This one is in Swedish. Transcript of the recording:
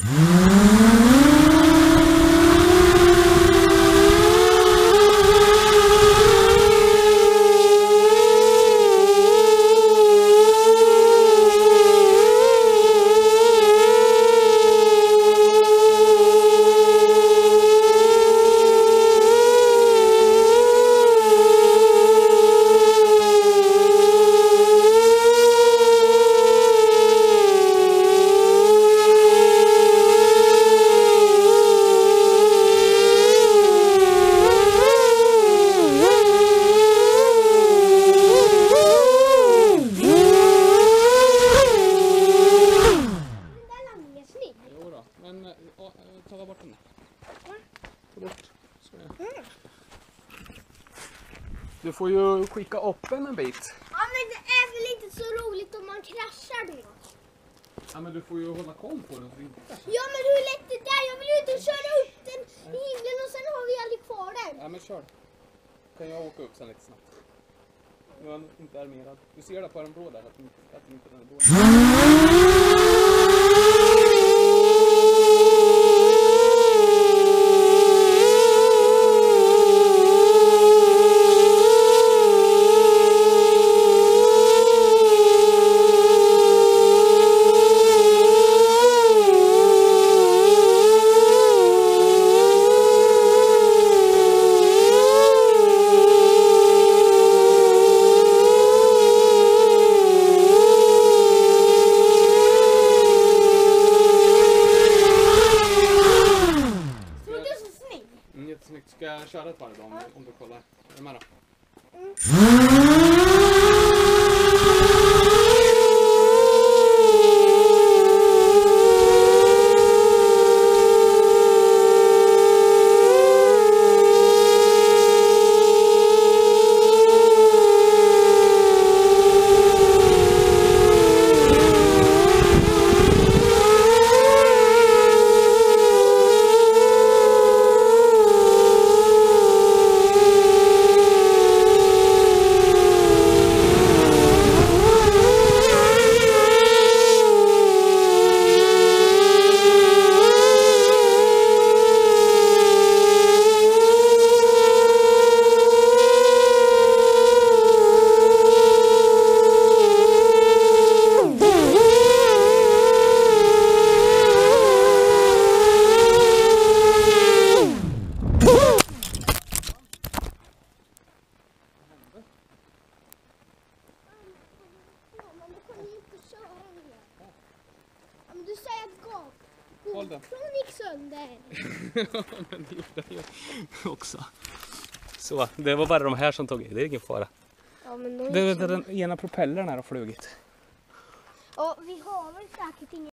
Mm-hmm. Ja. Du får ju skicka upp den en bit. Ja men det är väl inte så roligt om man kraschar då? Ja men du får ju hålla koll på den så inte Ja men hur lätt är det där? Jag vill ju inte köra upp den i himlen och sen har vi aldrig kvar den. Ja men kör. Kan jag åka upp sen lite snabbt. Nu är den inte armerad. Du ser det på den blå där att, den inte- att inte den är blå. Jättesnyggt. Ska jag köra ett varv då om, om du kollar? Är du med då? Mm. Du säger att gap. Håll den. GoPron gick sönder. men det gjorde den ju också. Så, det var bara de här som tog i. Det är ingen fara. Ja, men då Det, det, den ena propellern här har flugit. Och vi har väl säkert ingen